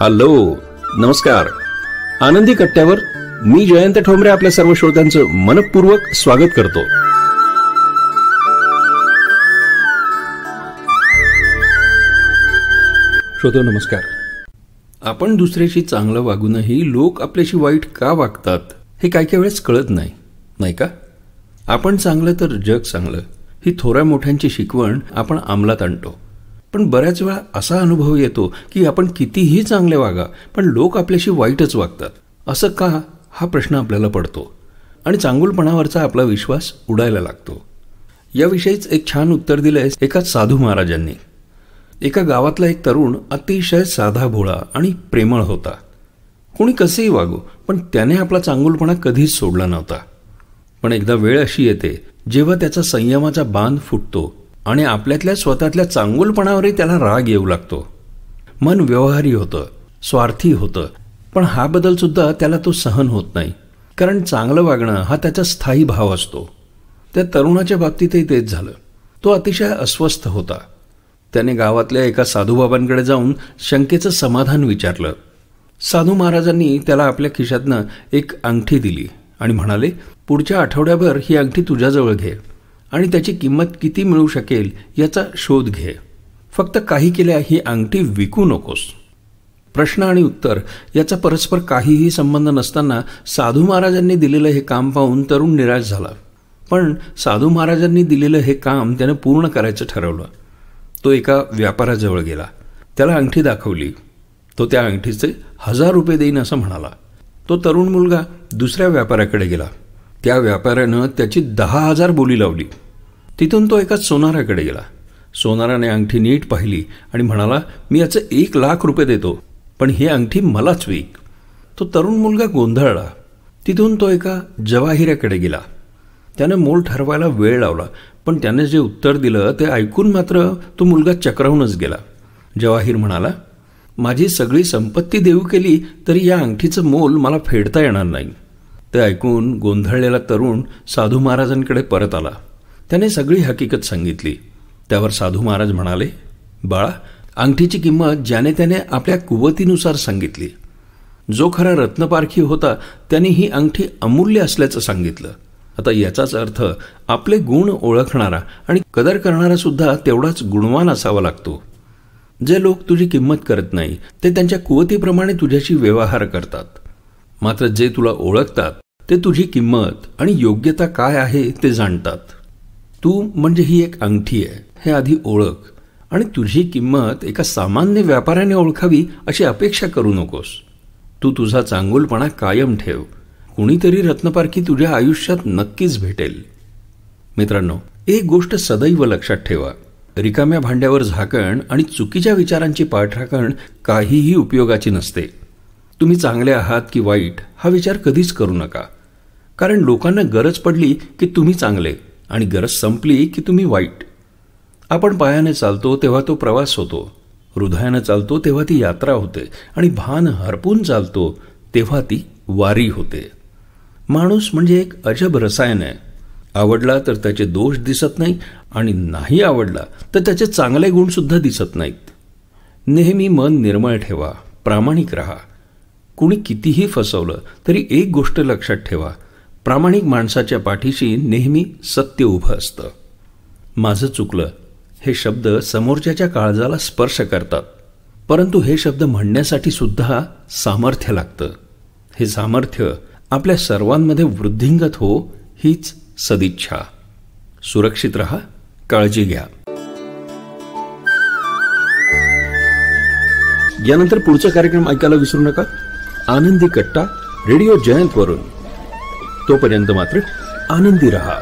Hello नमस्कार. आनंदी कट्ट्यावर मी जयंत ठोंबरे आपल्या सर्व श्रोत्यांचं मनपूर्वक स्वागत करतो. श्रोतो नमस्कार. आपण दुसऱ्याशी चांगलं वागूनही लोक आपल्याशी वाईट का वागतात हे काही काही वेळेस कळत नाही नाही का? आपण चांगलं तर जग चांगलं ही थोड्या मोठ्यांची शिकवण आपण अंमलात आणतो. पण बऱ्याच वेळा असा अनुभव येतो की आपण कितीही चांगले वागा पण लोक आपल्याशी वाईटच वागतात. असं का? हा प्रश्न आपल्याला पडतो. आणि चांगुलपणावरचा आपला विश्वास उडायला लागतो. याविषयीच एक छान उत्तर दिलंय एका साधू महाराजांनी. एका गावातला एक तरुण अतिशय साधा भोळा आणि प्रेमळ होता. कोणी कसेही वागो पण त्याने आपला चांगुलपणा कधीच सोडला नव्हता. पण एकदा वेळ अशी येते जेव्हा त्याचा संयमाचा बांध फुटतो आणि आपल्यातल्या स्वतःतल्या चांगुलपणावरही त्याला राग येऊ लागतो. मन व्यवहारी होतं स्वार्थी होतं पण हा बदल सुद्धा त्याला तो सहन होत नाही. कारण चांगलं वागणं हा त्याचा स्थायी भाव असतो. त्या तरुणाच्या बाबतीतही तेच झालं. तो अतिशय अस्वस्थ होता. त्याने गावातल्या एका साधूबाबांकडे जाऊन शंकेचं समाधान विचारलं. साधू महाराजांनी त्याला आपल्या खिशातनं एक अंगठी दिली आणि म्हणाले पुढच्या आठवड्याभर ही अंगठी तुझ्याजवळ घे. आणि त्याची किंमत किती मिळू शकेल याचा शोध घे. फक्त काही केल्या ही अंगठी विकू नकोस. प्रश्न आणि उत्तर याचा परस्पर काहीही संबंध नसताना साधू महाराजांनी दिलेलं हे काम पाहून तरुण निराश झाला. पण साधू महाराजांनी दिलेलं हे काम त्यानं पूर्ण करायचं ठरवलं. तो एका व्यापाराजवळ गेला. त्याला अंगठी दाखवली. तो त्या अंगठीचे हजार रुपये देईन असं म्हणाला. तो तरुण मुलगा दुसऱ्या व्यापाऱ्याकडे गेला. त्या व्यापाऱ्यानं त्याची दहा हजार बोली लावली. तिथून तो एका सोनाराकडे गेला. सोनाराने अंगठी नीट पाहिली आणि म्हणाला मी याचं एक लाख रुपये देतो पण ही अंगठी मलाच विक. तो तरुण मुलगा गोंधळला. तिथून तो एका जवाहिऱ्याकडे गेला. त्यानं मोल ठरवायला वेळ लावला पण त्याने जे उत्तर दिलं ते ऐकून मात्र तो मुलगा चक्रावूनच गेला. जवाहीर म्हणाला माझी सगळी संपत्ती देऊ केली तरी या अंगठीचं मोल मला फेडता येणार नाही. ते ऐकून गोंधळलेला तरुण साधू महाराजांकडे परत आला. त्याने सगळी हकीकत सांगितली. त्यावर साधू महाराज म्हणाले बाळा अंगठीची किंमत ज्याने त्याने आपल्या कुवतीनुसार सांगितली. जो खरा रत्नपारखी होता त्याने ही अंगठी अमूल्य असल्याचं सांगितलं. आता याचाच अर्थ आपले गुण ओळखणारा आणि कदर करणारा सुद्धा तेवढाच गुणवान असावा लागतो. जे लोक तुझी किंमत करत नाही ते त्यांच्या कुवतीप्रमाणे तुझ्याशी व्यवहार करतात. मात्र जे तुला ओळखतात ते तुझी किंमत आणि योग्यता काय आहे ते जाणतात. तू म्हणजे ही एक अंगठी आहे हे आधी ओळख आणि तुझी किंमत एका सामान्य व्यापाऱ्याने ओळखावी अशी अपेक्षा करू नकोस. तू तुझा चांगुलपणा कायम ठेव. कुणीतरी रत्नपारखी तुझ्या आयुष्यात नक्कीच भेटेल. मित्रांनो एक गोष्ट सदैव लक्षात ठेवा. रिकाम्या भांड्यावर झाकण आणि चुकीच्या विचारांची पाठराखण काहीही उपयोगाची नसते. तुम्ही चांगले आहात की वाईट हा विचार कधीच करू नका. कारण लोकांना गरज पडली की तुम्ही चांगले आणि गरज संपली की तुम्ही वाईट. आपण पायाने चालतो तेव्हा तो प्रवास होतो. हृदयानं चालतो तेव्हा ती यात्रा होते आणि भान हरपून चालतो तेव्हा ती वारी होते. माणूस म्हणजे एक अजब रसायन आहे. आवडला तर त्याचे दोष दिसत नाही आणि नाही आवडला तर त्याचे चांगले गुणसुद्धा दिसत नाहीत. नेहमी मन निर्मळ ठेवा प्रामाणिक राहा. कुणी कितीही फसवलं तरी एक गोष्ट लक्षात ठेवा. प्रामाणिक माणसाच्या पाठीशी नेहमी सत्य उभं असतं. माझं चुकलं हे शब्द समोरच्याच्या काळजाला स्पर्श करतात. परंतु हे शब्द म्हणण्यासाठी सुद्धा सामर्थ्य लागतं. हे सामर्थ्य आपल्या सर्वांमध्ये वृद्धिंगत हो हीच सदिच्छा. सुरक्षित रहा काळजी घ्या. यानंतर पुढचा कार्यक्रम ऐकायला विसरू नका. आनंदी कट्टा रेडिओ जयंत वरून तोपर्यंत मात्र आनंदी रहा.